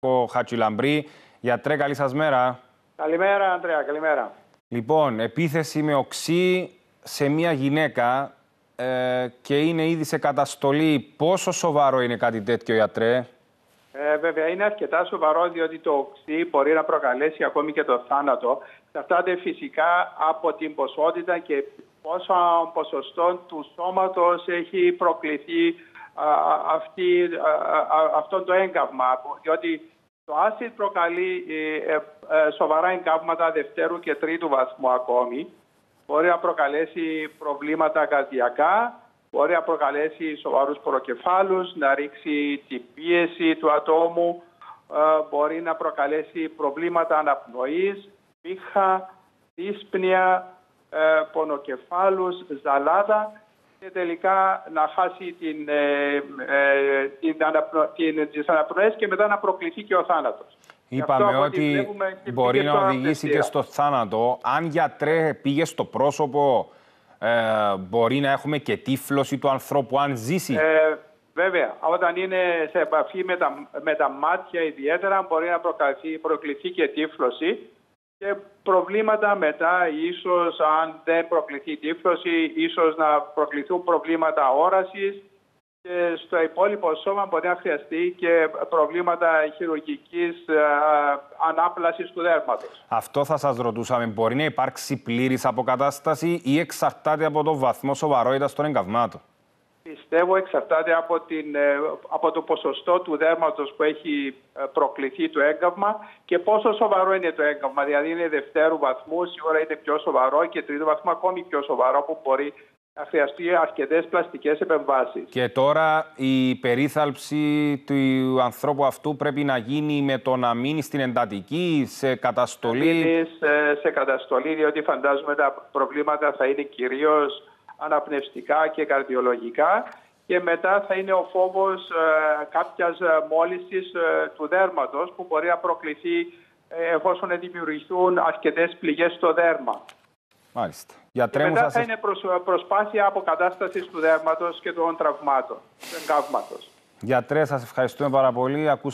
ο Χατσιλαμπρή. Γιατρέ, καλή σας μέρα. Καλημέρα, Αντρέα, καλημέρα. Λοιπόν, επίθεση με οξύ σε μια γυναίκα ε, και είναι ήδη σε καταστολή. Πόσο σοβαρό είναι κάτι τέτοιο, γιατρέ; Ε, βέβαια, είναι αρκετά σοβαρό διότι το οξύ μπορεί να προκαλέσει ακόμη και το θάνατο. Εξαρτάται φυσικά από την ποσότητα και πόσο ποσοστό του σώματος έχει προκληθεί αυτή, αυτό το έγκαυμα. Διότι το άσυντ προκαλεί ε, ε, σοβαρά εγκαύματα δευτέρου και τρίτου βαθμού ακόμη. Μπορεί να προκαλέσει προβλήματα καρδιακά, μπορεί να προκαλέσει σοβαρούς προκεφάλους, να ρίξει την πίεση του ατόμου, ε, μπορεί να προκαλέσει προβλήματα αναπνοής, πίχα, δύσπνοια, πονοκεφάλους, ζαλάδα και τελικά να χάσει την, ε, ε, την, αναπνο, την, τις αναπνοές και μετά να προκληθεί και ο θάνατος. Είπαμε ότι μπορεί να οδηγήσει και στο θάνατο. Αν γιατρέ πήγε στο πρόσωπο, ε, μπορεί να έχουμε και τύφλωση του ανθρώπου αν ζήσει. Ε, βέβαια, όταν είναι σε επαφή με τα, με τα μάτια ιδιαίτερα μπορεί να προκληθεί και τύφλωση και προβλήματα μετά ίσως αν δεν προκληθεί τύφλωση, ίσως να προκληθούν προβλήματα όρασης και στο υπόλοιπο σώμα μπορεί να χρειαστεί και προβλήματα χειρουργικής ε, ανάπλασης του δέρματος. Αυτό θα σας ρωτούσαμε. Μπορεί να υπάρξει πλήρης αποκατάσταση ή εξαρτάται από το βαθμό σοβαρότητας των εγκαυμάτων; Πιστεύω εξαρτάται από, την, ε, από το ποσοστό του δέρματος που έχει ε, προκληθεί το έγκαυμα και πόσο σοβαρό είναι το έγκαυμα. Δηλαδή είναι δευτέρου βαθμού, σίγουρα είναι πιο σοβαρό και τρίτου βαθμού ακόμη πιο σοβαρό που μπορεί να χρειαστεί αρκετές πλαστικές επεμβάσεις. Και τώρα η περίθαλψη του ανθρώπου αυτού πρέπει να γίνει με το να μείνει στην εντατική, σε καταστολή; Να μείνεις σε, σε καταστολή, διότι φαντάζομαι τα προβλήματα θα είναι κυρίως αναπνευστικά και καρδιολογικά και μετά θα είναι ο φόβος ε, κάποιας ε, μόλυσης ε, του δέρματος που μπορεί να προκληθεί ε, εφόσον δημιουργηθούν αρκετές πληγές στο δέρμα. Μάλιστα. και μετά θα είναι προσ, προσπάθεια αποκατάστασης του δέρματος και των τραυμάτων, του εγκάβματος. Γιατρέ, σας ευχαριστούμε πάρα πολύ.